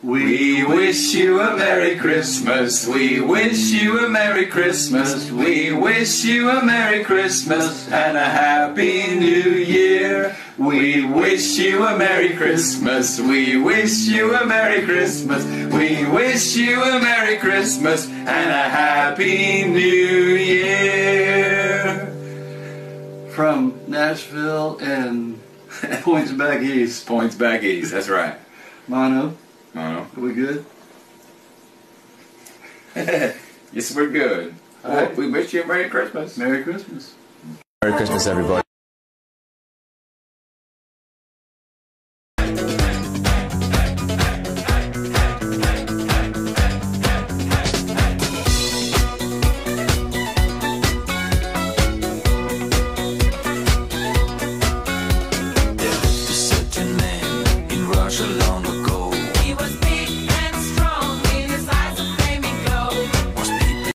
We wish you a Merry Christmas. We wish you a Merry Christmas. We wish you a Merry Christmas and a Happy New Year. We wish you a Merry Christmas. We wish you a Merry Christmas. We wish you a Merry Christmas and a Happy New Year. From Nashville and points back east. Points back east. That's right. Mono, Mono. are we good? yes, we're good. All right. we wish you a Merry Christmas. Merry Christmas. Merry Christmas, everybody.